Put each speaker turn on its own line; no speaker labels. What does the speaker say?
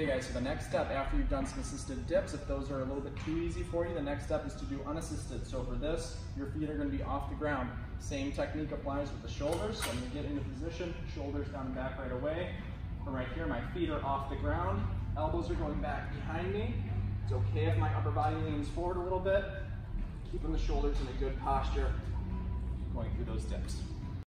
Okay guys, so the next step after you've done some assisted dips, if those are a little bit too easy for you, the next step is to do unassisted. So for this, your feet are gonna be off the ground. Same technique applies with the shoulders. So I'm gonna get into position, shoulders down and back right away. From right here, my feet are off the ground, elbows are going back behind me. It's okay if my upper body leans forward a little bit, keeping the shoulders in a good posture.